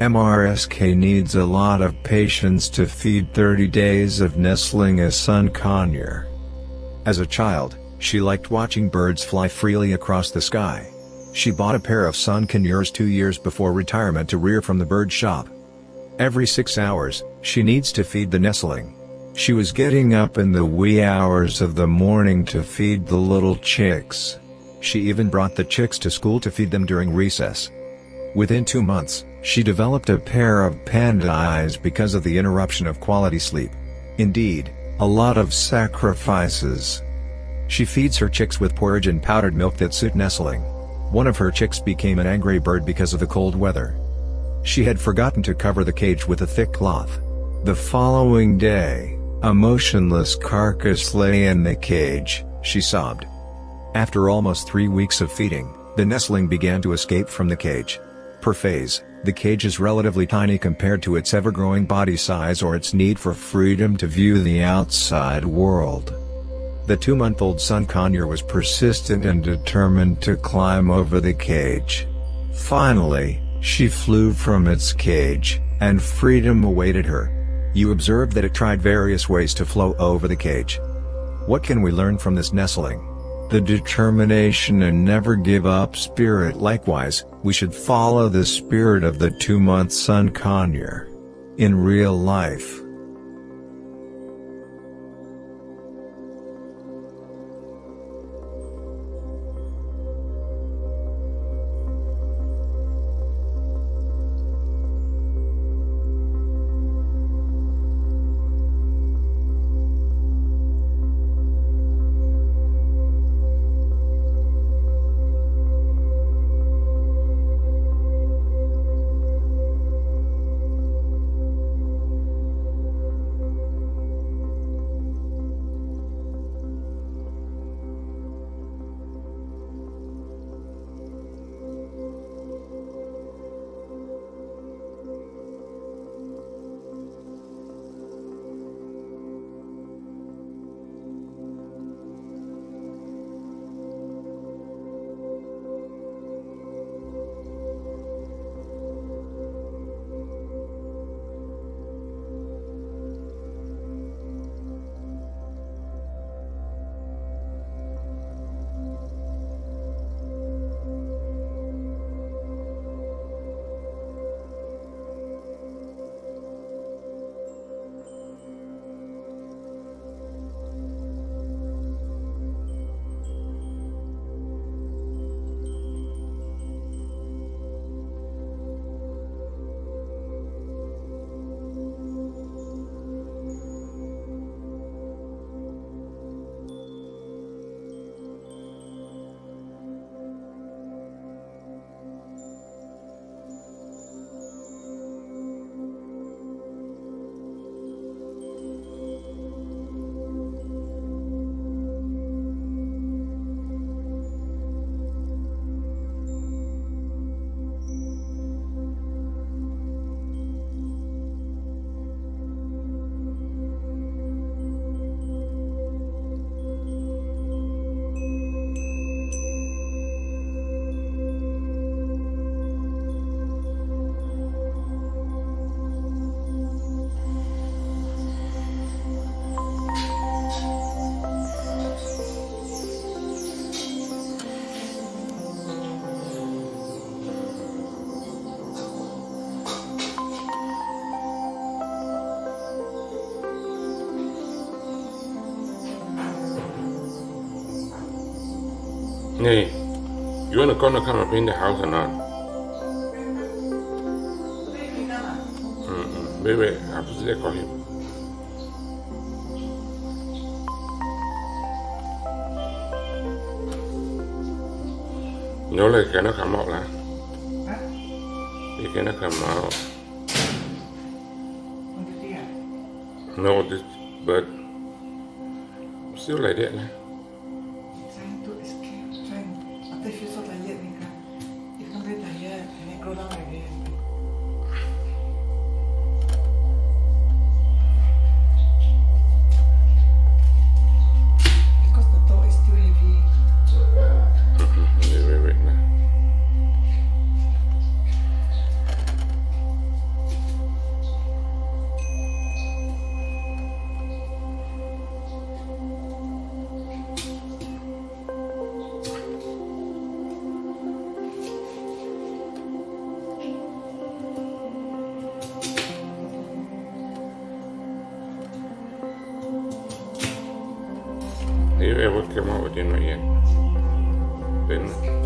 Mrs K needs a lot of patience to feed 30 days of nestling a sun conure. As a child, she liked watching birds fly freely across the sky. She bought a pair of sun conures two years before retirement to rear from the bird shop. Every six hours, she needs to feed the nestling. She was getting up in the wee hours of the morning to feed the little chicks. She even brought the chicks to school to feed them during recess. Within two months, she developed a pair of panda eyes because of the interruption of quality sleep. Indeed, a lot of sacrifices. She feeds her chicks with porridge and powdered milk that suit nestling. One of her chicks became an angry bird because of the cold weather. She had forgotten to cover the cage with a thick cloth. The following day, a motionless carcass lay in the cage, she sobbed. After almost three weeks of feeding, the nestling began to escape from the cage. Per phase, the cage is relatively tiny compared to its ever-growing body size or its need for freedom to view the outside world. The two-month-old sun conure was persistent and determined to climb over the cage. Finally, she flew from its cage, and freedom awaited her. You observe that it tried various ways to flow over the cage. What can we learn from this nestling? The determination and never give up spirit likewise, we should follow the spirit of the two-month sun conure. In real life, Hey, you wanna come come and paint the house or not? Mm-mm. Baby, I have to see call him. No, like cannot come out lah. He cannot come out. No, this, but still like that lah. Ven.